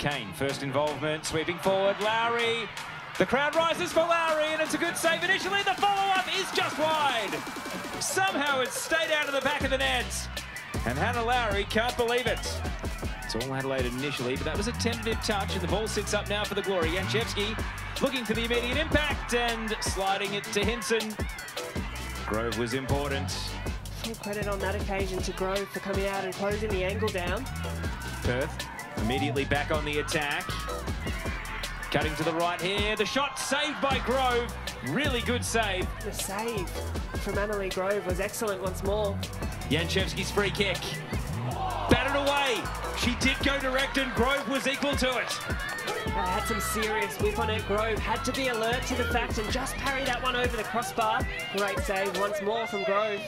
Kane, first involvement, sweeping forward, Lowry. The crowd rises for Lowry, and it's a good save initially. The follow-up is just wide. Somehow it's stayed out of the back of the net. And Hannah Lowry can't believe it. It's all Adelaide initially, but that was a tentative touch, and the ball sits up now for the Glory. Janchevsky looking for the immediate impact and sliding it to Hinson. Grove was important. Full credit on that occasion to Grove for coming out and closing the angle down. Perth immediately back on the attack. Cutting to the right here. The shot saved by Grove. Really good save. The save from Annalee Grove was excellent once more. Janchevsky's free kick. Batted away. She did go direct and Grove was equal to it. They had some serious whip on it. Grove had to be alert to the fact and just parry that one over the crossbar. Great save once more from Grove.